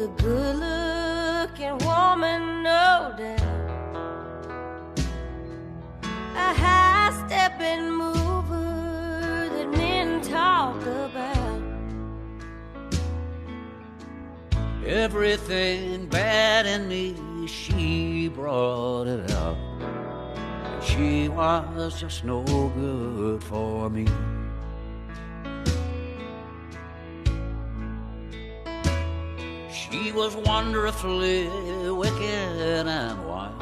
a good looking woman, no doubt. A high stepping mover that men talk about. Everything bad in me, she brought it out. She was just no good for me. She was wonderfully wicked and wild,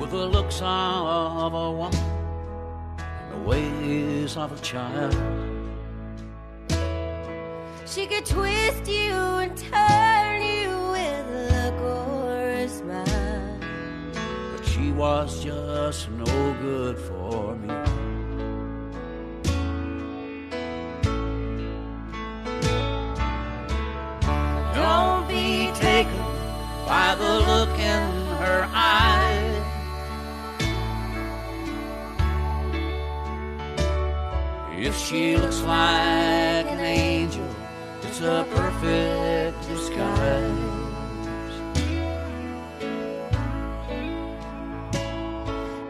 with the looks of a woman and the ways of a child. She could twist you and turn you with a look or a smile. but she was just no good for me. The look in her eyes. If she looks like an angel, it's a perfect disguise.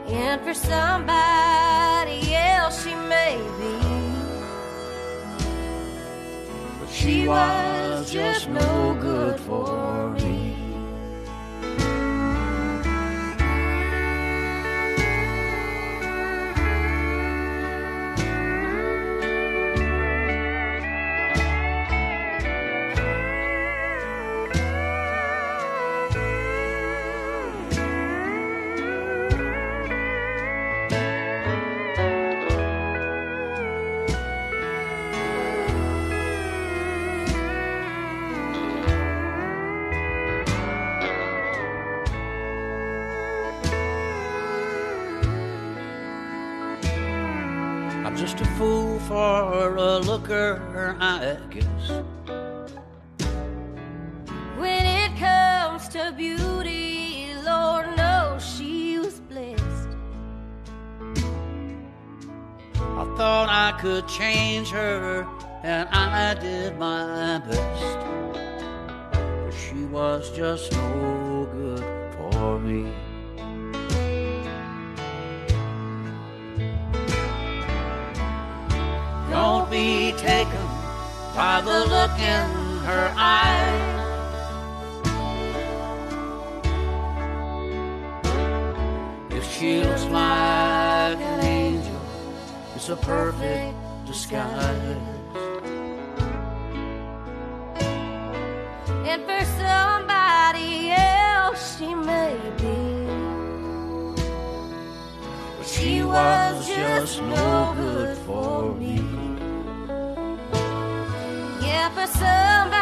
And for somebody else, she may be. But she was just no good for I'm just a fool for a looker, I guess. When it comes to beauty, Lord knows she was blessed. I thought I could change her, and I did my best. But she was just no good for me. Taken by the look in her eyes. If she looks like an angel, it's a perfect disguise. And for somebody else, she may be. But she was just no good for me care for somebody.